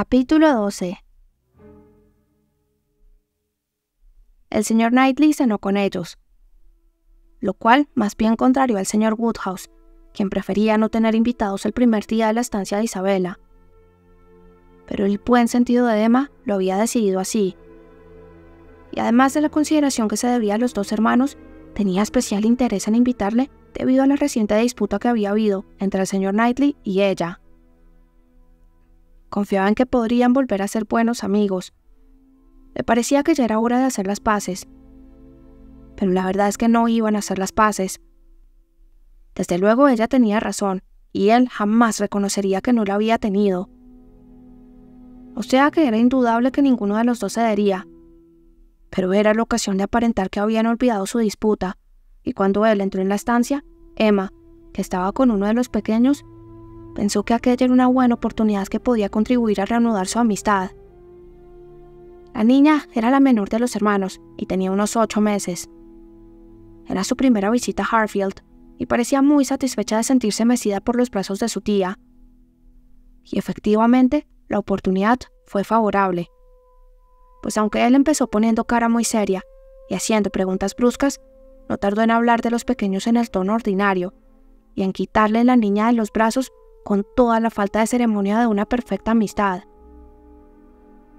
Capítulo 12 El señor Knightley cenó con ellos, lo cual más bien contrarió al señor Woodhouse, quien prefería no tener invitados el primer día de la estancia de Isabela. Pero el buen sentido de Emma lo había decidido así. Y además de la consideración que se debía a los dos hermanos, tenía especial interés en invitarle debido a la reciente disputa que había habido entre el señor Knightley y ella. Confiaba en que podrían volver a ser buenos amigos. Le parecía que ya era hora de hacer las paces. Pero la verdad es que no iban a hacer las paces. Desde luego ella tenía razón, y él jamás reconocería que no la había tenido. O sea que era indudable que ninguno de los dos cedería. Pero era la ocasión de aparentar que habían olvidado su disputa, y cuando él entró en la estancia, Emma, que estaba con uno de los pequeños, pensó que aquella era una buena oportunidad que podía contribuir a reanudar su amistad. La niña era la menor de los hermanos y tenía unos ocho meses. Era su primera visita a Harfield y parecía muy satisfecha de sentirse mecida por los brazos de su tía. Y efectivamente, la oportunidad fue favorable. Pues aunque él empezó poniendo cara muy seria y haciendo preguntas bruscas, no tardó en hablar de los pequeños en el tono ordinario y en quitarle la niña de los brazos con toda la falta de ceremonia de una perfecta amistad.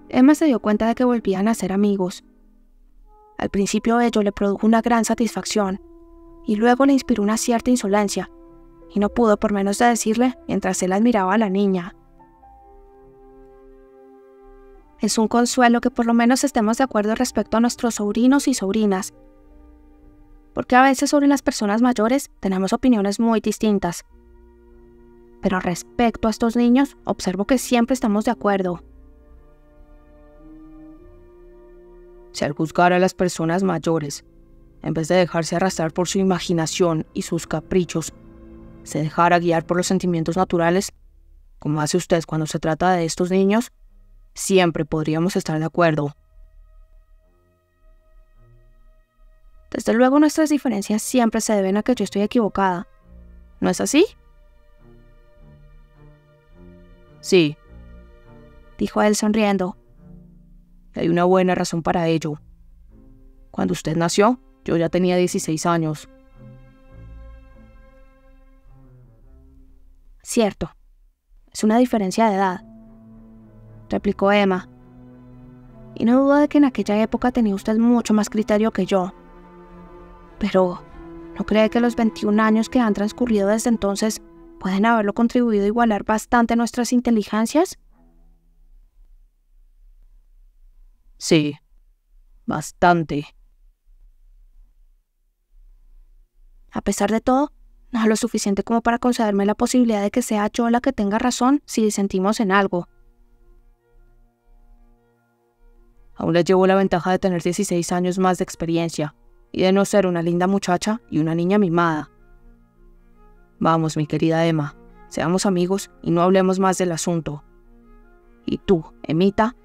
Emma se dio cuenta de que volvían a ser amigos. Al principio ello le produjo una gran satisfacción, y luego le inspiró una cierta insolencia, y no pudo por menos de decirle mientras él admiraba a la niña. Es un consuelo que por lo menos estemos de acuerdo respecto a nuestros sobrinos y sobrinas, porque a veces sobre las personas mayores tenemos opiniones muy distintas. Pero respecto a estos niños, observo que siempre estamos de acuerdo. Si al juzgar a las personas mayores, en vez de dejarse arrastrar por su imaginación y sus caprichos, se dejara guiar por los sentimientos naturales, como hace usted cuando se trata de estos niños, siempre podríamos estar de acuerdo. Desde luego nuestras diferencias siempre se deben a que yo estoy equivocada. ¿No es así? Sí, dijo él sonriendo. Hay una buena razón para ello. Cuando usted nació, yo ya tenía 16 años. Cierto. Es una diferencia de edad, replicó Emma. Y no dudo de que en aquella época tenía usted mucho más criterio que yo. Pero, ¿no cree que los 21 años que han transcurrido desde entonces pueden haberlo contribuido a igualar bastante nuestras inteligencias? Sí, bastante. A pesar de todo, no es lo suficiente como para concederme la posibilidad de que sea yo la que tenga razón si disentimos en algo. Aún le llevo la ventaja de tener 16 años más de experiencia y de no ser una linda muchacha y una niña mimada. Vamos, mi querida Emma, seamos amigos y no hablemos más del asunto. Y tú, Emita,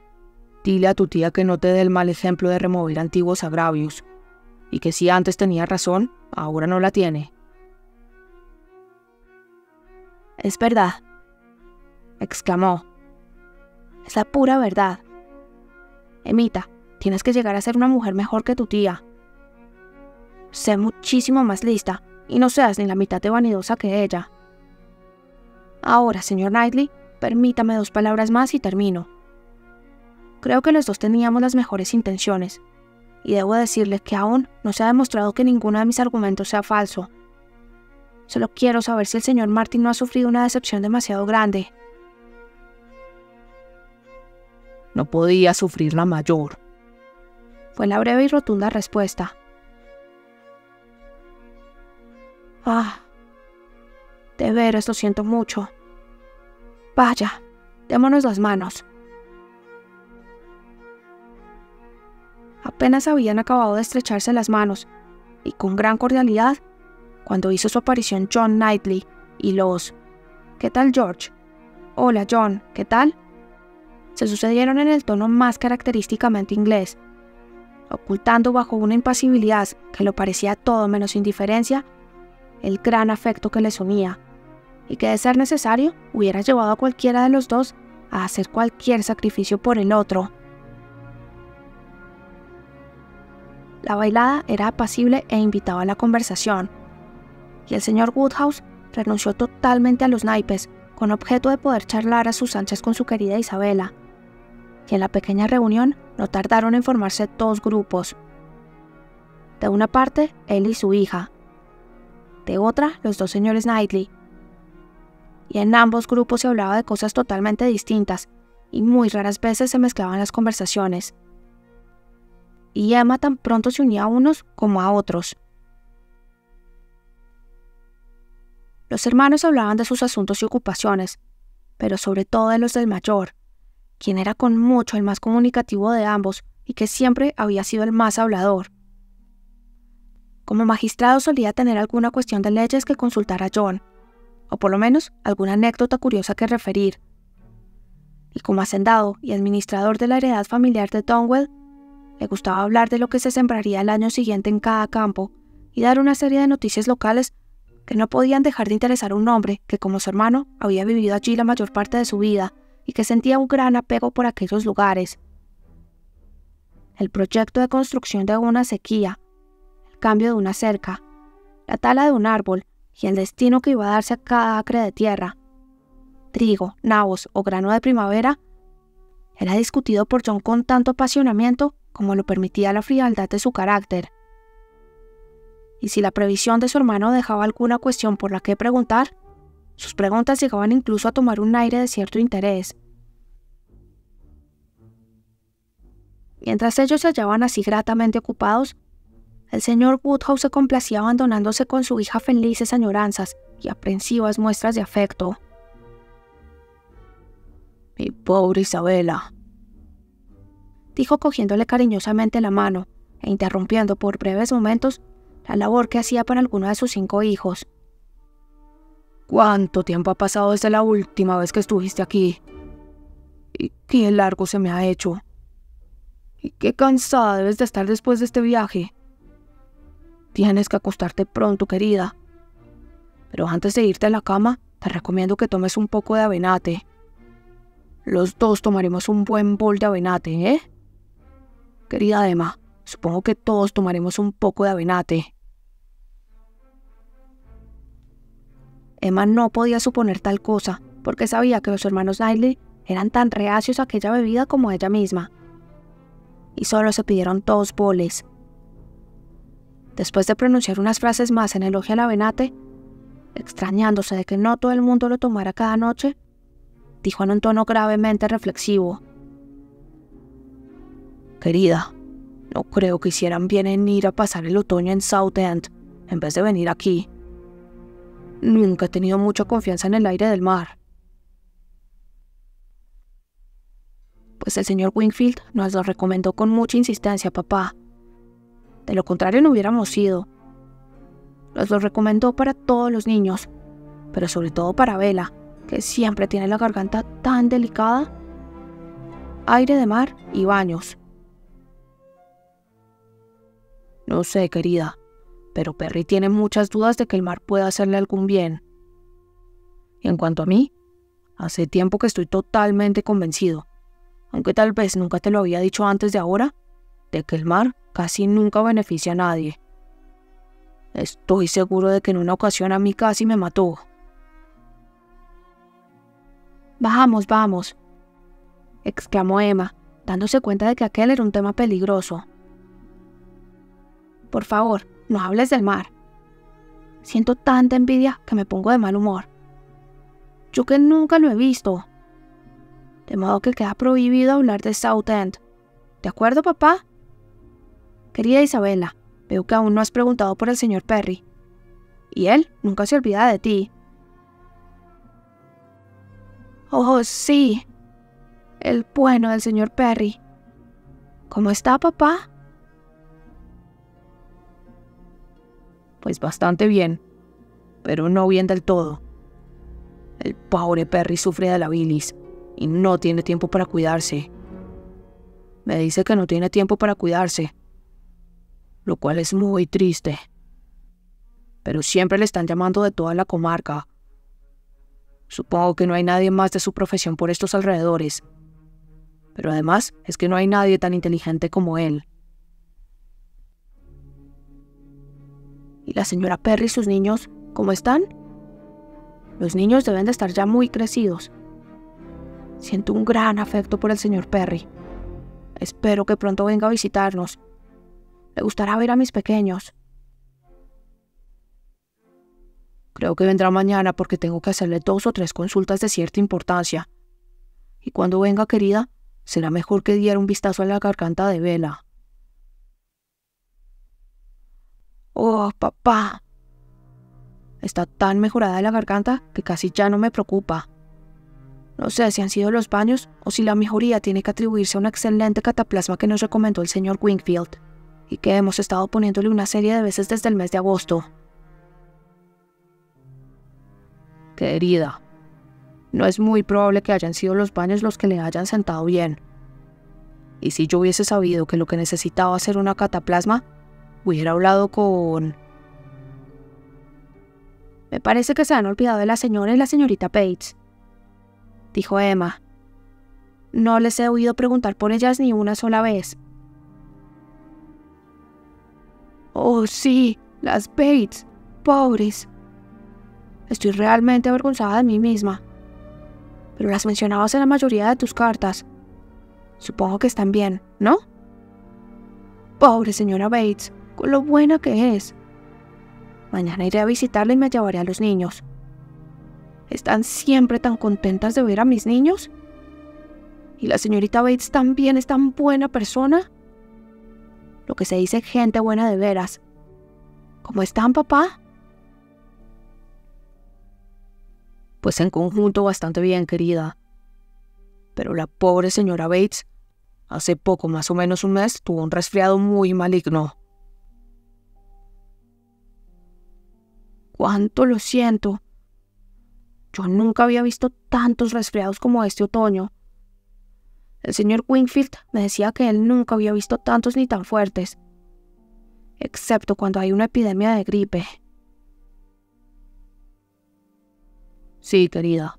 dile a tu tía que no te dé el mal ejemplo de remover antiguos agravios, y que si antes tenía razón, ahora no la tiene. Es verdad, exclamó. Es la pura verdad. Emita, tienes que llegar a ser una mujer mejor que tu tía. Sé muchísimo más lista y no seas ni la mitad de vanidosa que ella. Ahora, señor Knightley, permítame dos palabras más y termino. Creo que los dos teníamos las mejores intenciones, y debo decirle que aún no se ha demostrado que ninguno de mis argumentos sea falso. Solo quiero saber si el señor Martin no ha sufrido una decepción demasiado grande. No podía sufrir la mayor. Fue la breve y rotunda respuesta. Ah, de veras lo siento mucho. Vaya, démonos las manos. Apenas habían acabado de estrecharse las manos, y con gran cordialidad, cuando hizo su aparición John Knightley y los ¿Qué tal George? Hola John, ¿qué tal? se sucedieron en el tono más característicamente inglés, ocultando bajo una impasibilidad que lo parecía todo menos indiferencia el gran afecto que les unía, y que de ser necesario hubiera llevado a cualquiera de los dos a hacer cualquier sacrificio por el otro. La bailada era apacible e invitaba a la conversación, y el señor Woodhouse renunció totalmente a los naipes con objeto de poder charlar a sus anchas con su querida Isabela. Y en la pequeña reunión no tardaron en formarse dos grupos. De una parte, él y su hija. De otra, los dos señores Knightley. Y en ambos grupos se hablaba de cosas totalmente distintas, y muy raras veces se mezclaban las conversaciones. Y Emma tan pronto se unía a unos como a otros. Los hermanos hablaban de sus asuntos y ocupaciones, pero sobre todo de los del mayor, quien era con mucho el más comunicativo de ambos y que siempre había sido el más hablador. Como magistrado solía tener alguna cuestión de leyes que consultar a John, o por lo menos alguna anécdota curiosa que referir. Y como hacendado y administrador de la heredad familiar de Donwell, le gustaba hablar de lo que se sembraría el año siguiente en cada campo y dar una serie de noticias locales que no podían dejar de interesar a un hombre que como su hermano había vivido allí la mayor parte de su vida y que sentía un gran apego por aquellos lugares. El proyecto de construcción de una sequía, cambio de una cerca, la tala de un árbol y el destino que iba a darse a cada acre de tierra, trigo, nabos o grano de primavera, era discutido por John con tanto apasionamiento como lo permitía la frialdad de su carácter y si la previsión de su hermano dejaba alguna cuestión por la que preguntar, sus preguntas llegaban incluso a tomar un aire de cierto interés. Mientras ellos se hallaban así gratamente ocupados, el señor Woodhouse se complacía abandonándose con su hija felices añoranzas y aprensivas muestras de afecto. Mi pobre Isabela, dijo cogiéndole cariñosamente la mano e interrumpiendo por breves momentos la labor que hacía para alguno de sus cinco hijos. ¿Cuánto tiempo ha pasado desde la última vez que estuviste aquí? ¿Y qué largo se me ha hecho? ¿Y qué cansada debes de estar después de este viaje? Tienes que acostarte pronto, querida. Pero antes de irte a la cama, te recomiendo que tomes un poco de avenate. Los dos tomaremos un buen bol de avenate, ¿eh? Querida Emma, supongo que todos tomaremos un poco de avenate. Emma no podía suponer tal cosa, porque sabía que los hermanos Knightley eran tan reacios a aquella bebida como ella misma. Y solo se pidieron dos boles. Después de pronunciar unas frases más en elogio al avenate, extrañándose de que no todo el mundo lo tomara cada noche, dijo en un tono gravemente reflexivo. Querida, no creo que hicieran bien en ir a pasar el otoño en Southend en vez de venir aquí. Nunca he tenido mucha confianza en el aire del mar. Pues el señor Wingfield nos lo recomendó con mucha insistencia, papá. De lo contrario no hubiéramos ido. Nos lo recomendó para todos los niños, pero sobre todo para Vela, que siempre tiene la garganta tan delicada. Aire de mar y baños. No sé, querida pero Perry tiene muchas dudas de que el mar pueda hacerle algún bien. Y en cuanto a mí, hace tiempo que estoy totalmente convencido, aunque tal vez nunca te lo había dicho antes de ahora, de que el mar casi nunca beneficia a nadie. Estoy seguro de que en una ocasión a mí casi me mató. Vamos, vamos, exclamó Emma, dándose cuenta de que aquel era un tema peligroso. Por favor, no hables del mar. Siento tanta envidia que me pongo de mal humor. Yo que nunca lo he visto. De modo que queda prohibido hablar de Southend. ¿De acuerdo, papá? Querida Isabela, veo que aún no has preguntado por el señor Perry. Y él nunca se olvida de ti. Oh, sí. El bueno del señor Perry. ¿Cómo está, papá? Pues bastante bien, pero no bien del todo. El pobre Perry sufre de la bilis y no tiene tiempo para cuidarse. Me dice que no tiene tiempo para cuidarse, lo cual es muy triste. Pero siempre le están llamando de toda la comarca. Supongo que no hay nadie más de su profesión por estos alrededores. Pero además es que no hay nadie tan inteligente como él. ¿Y la señora Perry y sus niños, cómo están? Los niños deben de estar ya muy crecidos. Siento un gran afecto por el señor Perry. Espero que pronto venga a visitarnos. Le gustará ver a mis pequeños. Creo que vendrá mañana porque tengo que hacerle dos o tres consultas de cierta importancia. Y cuando venga, querida, será mejor que diera un vistazo a la garganta de Vela. Oh, papá. Está tan mejorada la garganta que casi ya no me preocupa. No sé si han sido los baños o si la mejoría tiene que atribuirse a un excelente cataplasma que nos recomendó el señor Wingfield y que hemos estado poniéndole una serie de veces desde el mes de agosto. Querida, no es muy probable que hayan sido los baños los que le hayan sentado bien. Y si yo hubiese sabido que lo que necesitaba era una cataplasma, hubiera hablado con... Me parece que se han olvidado de la señora y la señorita Bates dijo Emma. No les he oído preguntar por ellas ni una sola vez. Oh, sí, las Bates. Pobres. Estoy realmente avergonzada de mí misma. Pero las mencionabas en la mayoría de tus cartas. Supongo que están bien, ¿no? Pobre señora Bates, con lo buena que es. Mañana iré a visitarla y me llevaré a los niños. ¿Están siempre tan contentas de ver a mis niños? ¿Y la señorita Bates también es tan buena persona? Lo que se dice gente buena de veras. ¿Cómo están, papá? Pues en conjunto bastante bien, querida. Pero la pobre señora Bates, hace poco, más o menos un mes, tuvo un resfriado muy maligno. Cuánto lo siento. Yo nunca había visto tantos resfriados como este otoño. El señor Wingfield me decía que él nunca había visto tantos ni tan fuertes, excepto cuando hay una epidemia de gripe. Sí, querida,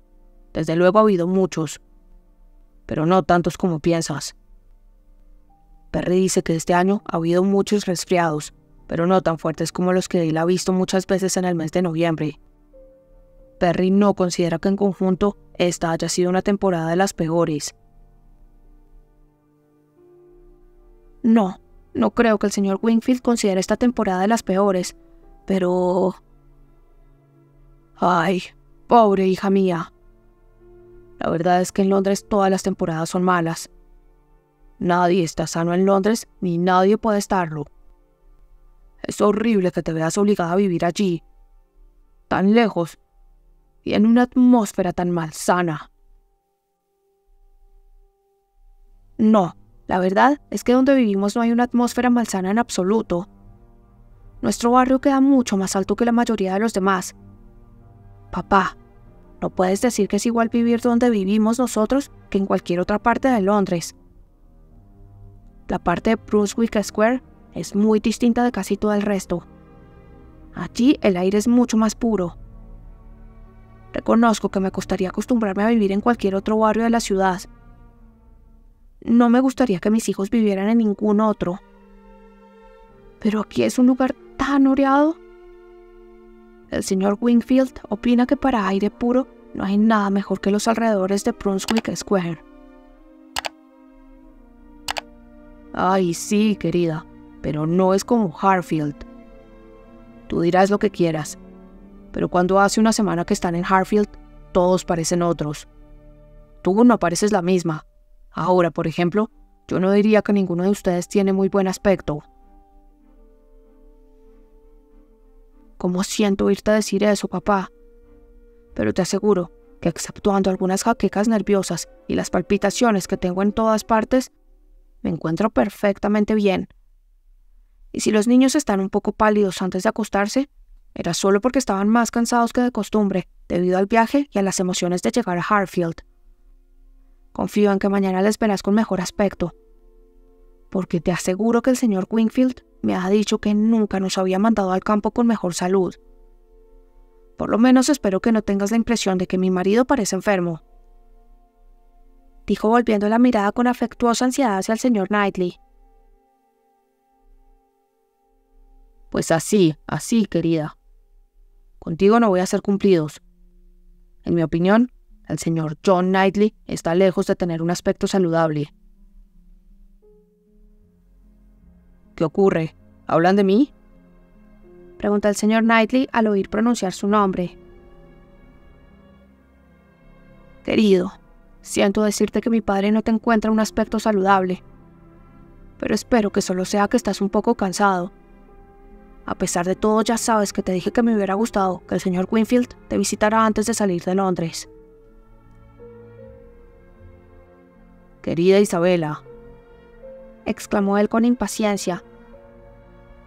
desde luego ha habido muchos, pero no tantos como piensas. Perry dice que este año ha habido muchos resfriados, pero no tan fuertes como los que él ha visto muchas veces en el mes de noviembre. Perry no considera que en conjunto esta haya sido una temporada de las peores. No, no creo que el señor Wingfield considere esta temporada de las peores, pero... Ay, pobre hija mía. La verdad es que en Londres todas las temporadas son malas. Nadie está sano en Londres, ni nadie puede estarlo. Es horrible que te veas obligada a vivir allí, tan lejos y en una atmósfera tan malsana. No, la verdad es que donde vivimos no hay una atmósfera malsana en absoluto. Nuestro barrio queda mucho más alto que la mayoría de los demás. Papá, no puedes decir que es igual vivir donde vivimos nosotros que en cualquier otra parte de Londres. La parte de Brunswick Square es muy distinta de casi todo el resto. Allí el aire es mucho más puro, Reconozco que me costaría acostumbrarme a vivir en cualquier otro barrio de la ciudad. No me gustaría que mis hijos vivieran en ningún otro. Pero aquí es un lugar tan oreado. El señor Wingfield opina que para aire puro no hay nada mejor que los alrededores de Brunswick Square. Ay, sí, querida, pero no es como Harfield. Tú dirás lo que quieras, pero cuando hace una semana que están en Harfield, todos parecen otros. Tú no pareces la misma. Ahora, por ejemplo, yo no diría que ninguno de ustedes tiene muy buen aspecto. ¿Cómo siento oírte decir eso, papá? Pero te aseguro que exceptuando algunas jaquecas nerviosas y las palpitaciones que tengo en todas partes, me encuentro perfectamente bien. Y si los niños están un poco pálidos antes de acostarse, era solo porque estaban más cansados que de costumbre, debido al viaje y a las emociones de llegar a Harfield. Confío en que mañana les verás con mejor aspecto, porque te aseguro que el señor Wingfield me ha dicho que nunca nos había mandado al campo con mejor salud. Por lo menos espero que no tengas la impresión de que mi marido parece enfermo. Dijo volviendo la mirada con afectuosa ansiedad hacia el señor Knightley. Pues así, así, querida. Contigo no voy a ser cumplidos. En mi opinión, el señor John Knightley está lejos de tener un aspecto saludable. ¿Qué ocurre? ¿Hablan de mí? Pregunta el señor Knightley al oír pronunciar su nombre. Querido, siento decirte que mi padre no te encuentra un aspecto saludable, pero espero que solo sea que estás un poco cansado. A pesar de todo, ya sabes que te dije que me hubiera gustado que el señor Winfield te visitara antes de salir de Londres. Querida Isabela, exclamó él con impaciencia.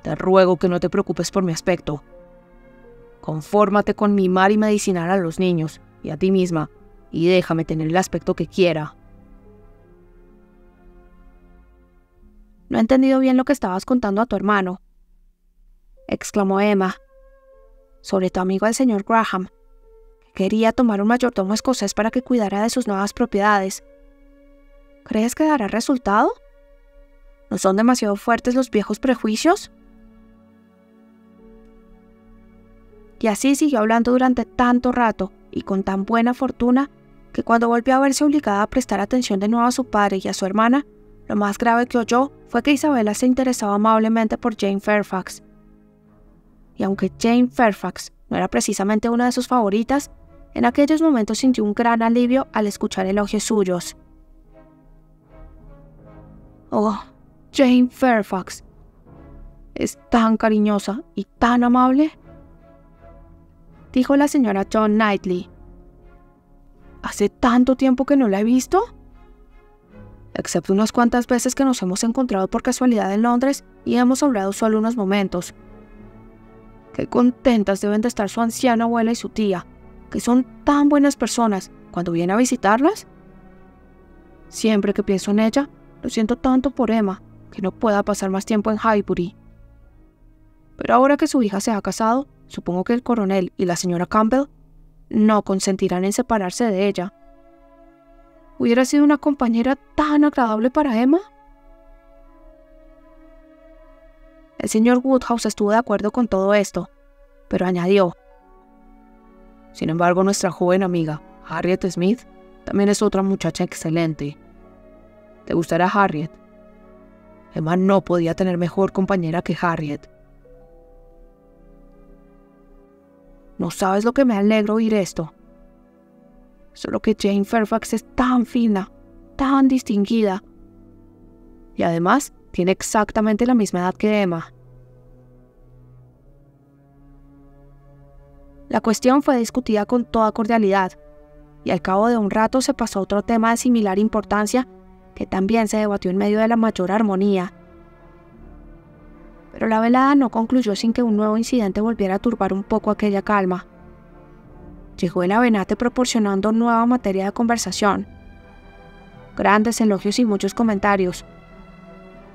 Te ruego que no te preocupes por mi aspecto. Confórmate con mimar y medicinar a los niños y a ti misma, y déjame tener el aspecto que quiera. No he entendido bien lo que estabas contando a tu hermano, exclamó Emma, sobre tu amigo el señor Graham, que quería tomar un mayordomo escocés para que cuidara de sus nuevas propiedades. ¿Crees que dará resultado? ¿No son demasiado fuertes los viejos prejuicios? Y así siguió hablando durante tanto rato y con tan buena fortuna que cuando volvió a verse obligada a prestar atención de nuevo a su padre y a su hermana, lo más grave que oyó fue que Isabela se interesaba amablemente por Jane Fairfax. Y aunque Jane Fairfax no era precisamente una de sus favoritas, en aquellos momentos sintió un gran alivio al escuchar elogios suyos. Oh, Jane Fairfax. Es tan cariñosa y tan amable. Dijo la señora John Knightley. ¿Hace tanto tiempo que no la he visto? Excepto unas cuantas veces que nos hemos encontrado por casualidad en Londres y hemos hablado solo unos momentos. Qué contentas deben de estar su anciana abuela y su tía, que son tan buenas personas cuando viene a visitarlas. Siempre que pienso en ella, lo siento tanto por Emma, que no pueda pasar más tiempo en Highbury. Pero ahora que su hija se ha casado, supongo que el coronel y la señora Campbell no consentirán en separarse de ella. ¿Hubiera sido una compañera tan agradable para Emma? El señor Woodhouse estuvo de acuerdo con todo esto, pero añadió, Sin embargo, nuestra joven amiga, Harriet Smith, también es otra muchacha excelente. ¿Te gustará Harriet? Emma no podía tener mejor compañera que Harriet. No sabes lo que me alegro oír esto. Solo que Jane Fairfax es tan fina, tan distinguida. Y además tiene exactamente la misma edad que Emma. La cuestión fue discutida con toda cordialidad, y al cabo de un rato se pasó a otro tema de similar importancia que también se debatió en medio de la mayor armonía. Pero la velada no concluyó sin que un nuevo incidente volviera a turbar un poco aquella calma. Llegó el avenate proporcionando nueva materia de conversación. Grandes elogios y muchos comentarios.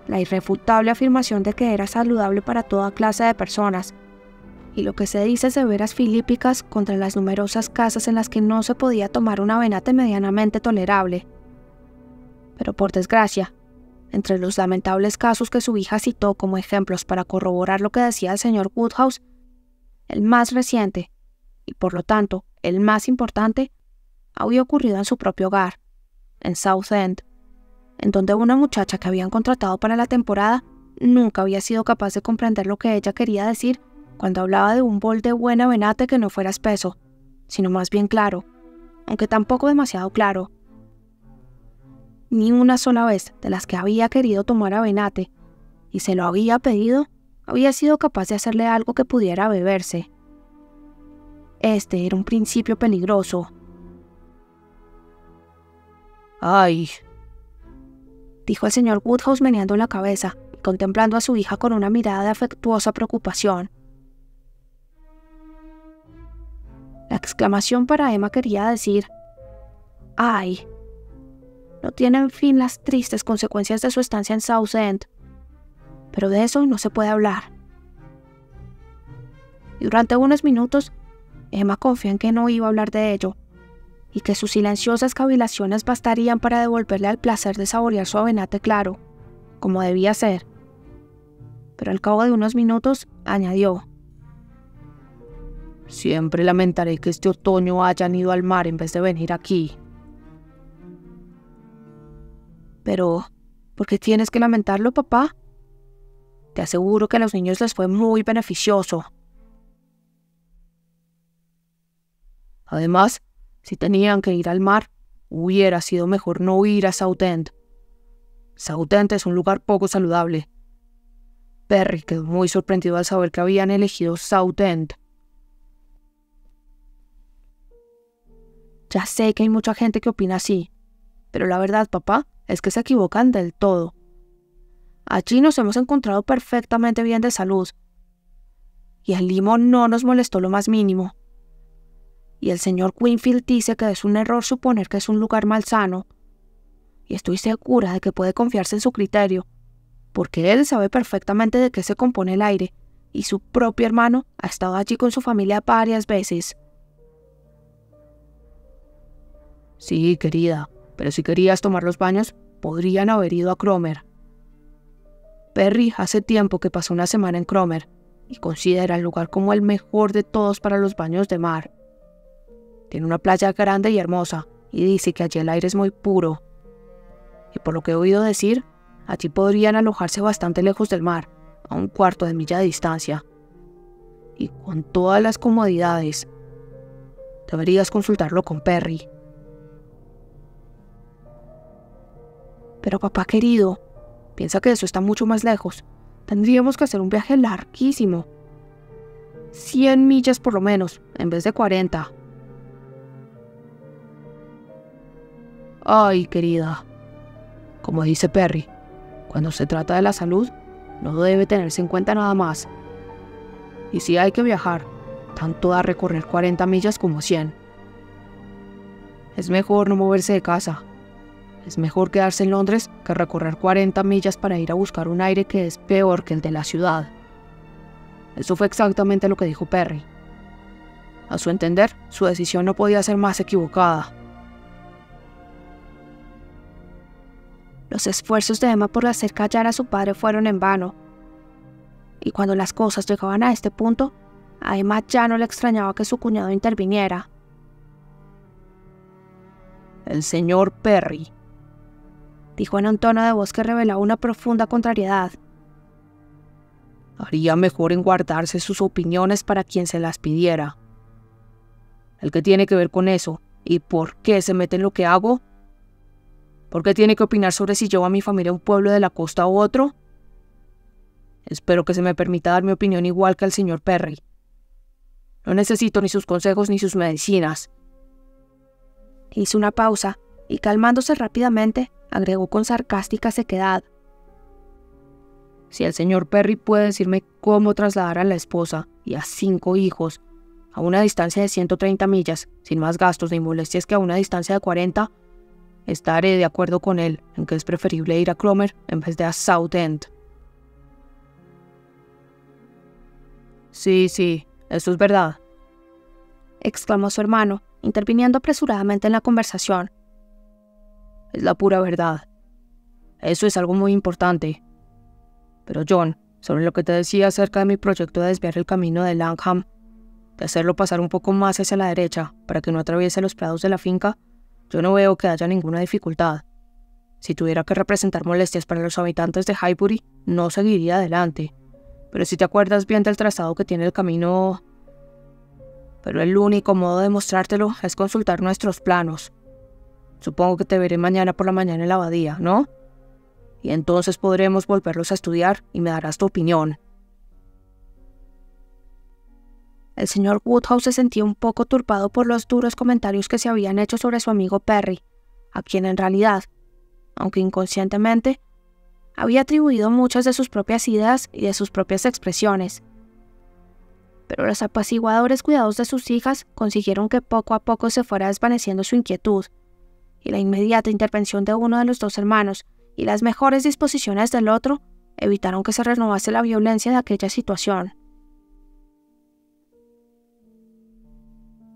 La irrefutable afirmación de que era saludable para toda clase de personas. Y lo que se dice severas filípicas contra las numerosas casas en las que no se podía tomar un avenate medianamente tolerable pero por desgracia, entre los lamentables casos que su hija citó como ejemplos para corroborar lo que decía el señor Woodhouse, el más reciente, y por lo tanto el más importante, había ocurrido en su propio hogar, en Southend, en donde una muchacha que habían contratado para la temporada nunca había sido capaz de comprender lo que ella quería decir cuando hablaba de un bol de buena venate que no fuera espeso, sino más bien claro, aunque tampoco demasiado claro, ni una sola vez de las que había querido tomar a Benate, y se lo había pedido, había sido capaz de hacerle algo que pudiera beberse. Este era un principio peligroso. ¡Ay! dijo el señor Woodhouse meneando la cabeza y contemplando a su hija con una mirada de afectuosa preocupación. La exclamación para Emma quería decir, ¡ay! No tienen fin las tristes consecuencias de su estancia en Southend. Pero de eso no se puede hablar. Y durante unos minutos, Emma confía en que no iba a hablar de ello, y que sus silenciosas cavilaciones bastarían para devolverle al placer de saborear su avenate claro, como debía ser. Pero al cabo de unos minutos añadió, Siempre lamentaré que este otoño hayan ido al mar en vez de venir aquí. Pero, ¿por qué tienes que lamentarlo, papá? Te aseguro que a los niños les fue muy beneficioso. Además, si tenían que ir al mar, hubiera sido mejor no ir a Southend. Southend es un lugar poco saludable. Perry quedó muy sorprendido al saber que habían elegido Southend. Ya sé que hay mucha gente que opina así, pero la verdad, papá, es que se equivocan del todo. Allí nos hemos encontrado perfectamente bien de salud. Y el limón no nos molestó lo más mínimo. Y el señor Winfield dice que es un error suponer que es un lugar malsano. Y estoy segura de que puede confiarse en su criterio, porque él sabe perfectamente de qué se compone el aire, y su propio hermano ha estado allí con su familia varias veces. Sí, querida, pero si querías tomar los baños, podrían haber ido a Cromer. Perry hace tiempo que pasó una semana en Cromer y considera el lugar como el mejor de todos para los baños de mar. Tiene una playa grande y hermosa y dice que allí el aire es muy puro. Y por lo que he oído decir, allí podrían alojarse bastante lejos del mar, a un cuarto de milla de distancia. Y con todas las comodidades. Deberías consultarlo con Perry. Pero papá querido, piensa que eso está mucho más lejos. Tendríamos que hacer un viaje larguísimo. 100 millas por lo menos, en vez de 40. Ay, querida. Como dice Perry, cuando se trata de la salud, no debe tenerse en cuenta nada más. Y si hay que viajar, tanto da recorrer 40 millas como 100. Es mejor no moverse de casa, es mejor quedarse en Londres que recorrer 40 millas para ir a buscar un aire que es peor que el de la ciudad. Eso fue exactamente lo que dijo Perry. A su entender, su decisión no podía ser más equivocada. Los esfuerzos de Emma por hacer callar a su padre fueron en vano. Y cuando las cosas llegaban a este punto, a Emma ya no le extrañaba que su cuñado interviniera. El señor Perry dijo en un tono de voz que revelaba una profunda contrariedad. Haría mejor en guardarse sus opiniones para quien se las pidiera. ¿El que tiene que ver con eso? ¿Y por qué se mete en lo que hago? ¿Por qué tiene que opinar sobre si llevo a mi familia a un pueblo de la costa u otro? Espero que se me permita dar mi opinión igual que al señor Perry. No necesito ni sus consejos ni sus medicinas. Hizo una pausa y calmándose rápidamente, agregó con sarcástica sequedad. Si el señor Perry puede decirme cómo trasladar a la esposa y a cinco hijos a una distancia de 130 millas, sin más gastos ni molestias que a una distancia de 40, estaré de acuerdo con él en que es preferible ir a Cromer en vez de a Southend. Sí, sí, eso es verdad, exclamó su hermano, interviniendo apresuradamente en la conversación es la pura verdad. Eso es algo muy importante. Pero John, sobre lo que te decía acerca de mi proyecto de desviar el camino de Langham, de hacerlo pasar un poco más hacia la derecha para que no atraviese los prados de la finca, yo no veo que haya ninguna dificultad. Si tuviera que representar molestias para los habitantes de Highbury, no seguiría adelante. Pero si te acuerdas bien del trazado que tiene el camino... Pero el único modo de mostrártelo es consultar nuestros planos. Supongo que te veré mañana por la mañana en la abadía, ¿no? Y entonces podremos volverlos a estudiar y me darás tu opinión. El señor Woodhouse se sentía un poco turbado por los duros comentarios que se habían hecho sobre su amigo Perry, a quien en realidad, aunque inconscientemente, había atribuido muchas de sus propias ideas y de sus propias expresiones. Pero los apaciguadores cuidados de sus hijas consiguieron que poco a poco se fuera desvaneciendo su inquietud y la inmediata intervención de uno de los dos hermanos y las mejores disposiciones del otro evitaron que se renovase la violencia de aquella situación.